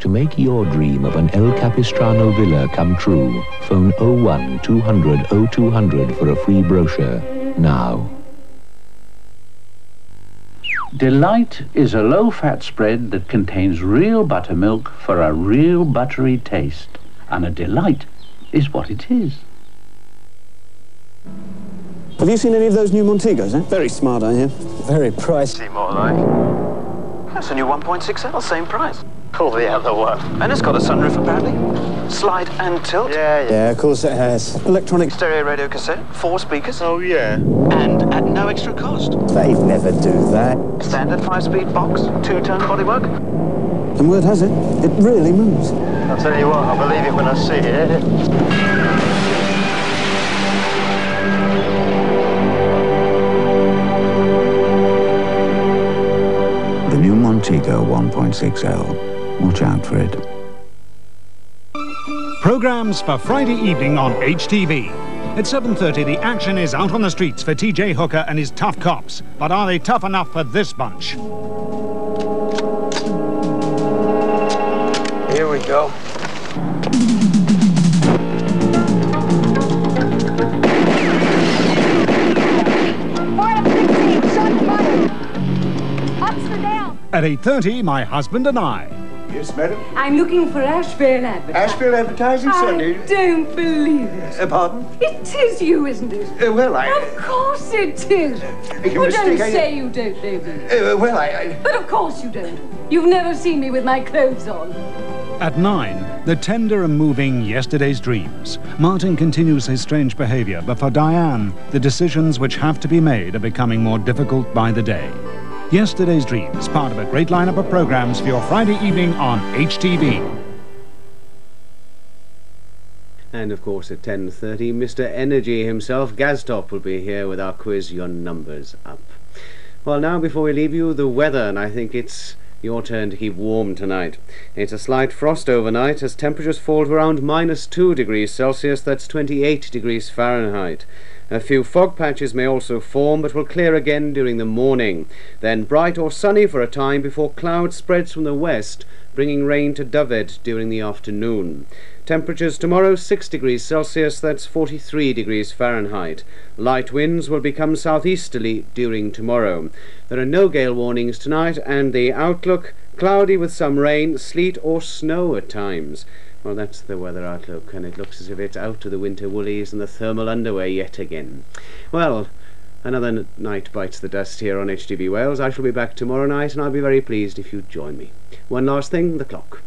To make your dream of an El Capistrano villa come true, phone 01 200 0200 for a free brochure. Now. Delight is a low-fat spread that contains real buttermilk for a real buttery taste. And a delight is what it is. Have you seen any of those new Montegos, eh? Very smart, I hear. Very pricey, more like. That's a new 1.6L, same price. Call the other one. And it's got a sunroof, apparently. Slide and tilt. Yeah, yeah. Yeah, of course it has. Electronic... Stereo radio cassette, four speakers. Oh, yeah. And at no extra cost. They'd never do that. Standard five-speed box, two-tone bodywork. And word has it, it really moves. I'll tell you what, I'll believe it when I see it. The new Montego 1.6L. Watch out for it. Programs for Friday evening on HTV. At 7.30, the action is out on the streets for TJ Hooker and his tough cops. But are they tough enough for this bunch? Here we go. At 8.30, my husband and I. Yes, madam. I'm looking for Ashvale Advertising. Ashville Advertising, I Sunday. don't believe it. Uh, pardon? It is you, isn't it? Uh, well, I... Of course it is. You're Oh, don't mistaken. say you don't know me. Uh, well, I... I... But of course you don't. You've never seen me with my clothes on. At 9, the tender and moving Yesterday's Dreams. Martin continues his strange behavior, but for Diane, the decisions which have to be made are becoming more difficult by the day. Yesterday's Dreams, part of a great lineup of programs for your Friday evening on HTV. And of course at 10.30, Mr. Energy himself, Gaz Top, will be here with our quiz, Your Numbers Up. Well, now before we leave you, the weather, and I think it's your turn to keep warm tonight. It's a slight frost overnight as temperatures fall to around minus 2 degrees Celsius, that's 28 degrees Fahrenheit. A few fog patches may also form, but will clear again during the morning. Then bright or sunny for a time before cloud spreads from the west, bringing rain to Dyfed during the afternoon. Temperatures tomorrow 6 degrees Celsius, that's 43 degrees Fahrenheit. Light winds will become southeasterly during tomorrow. There are no gale warnings tonight, and the outlook cloudy with some rain, sleet, or snow at times. Well, that's the weather outlook, and it looks as if it's out of the winter woolies and the thermal underwear yet again. Well, another night bites the dust here on HTV Wales. I shall be back tomorrow night, and I'll be very pleased if you join me. One last thing the clock.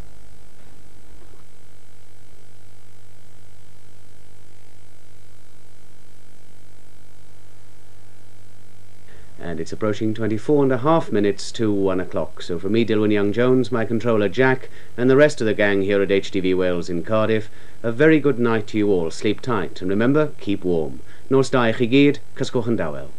And it's approaching 24 and a half minutes to 1 o'clock. So for me, Dilwyn Young-Jones, my controller Jack, and the rest of the gang here at HTV Wales in Cardiff, a very good night to you all. Sleep tight, and remember, keep warm. Nos da chi gyd, cysgwch yn dawel.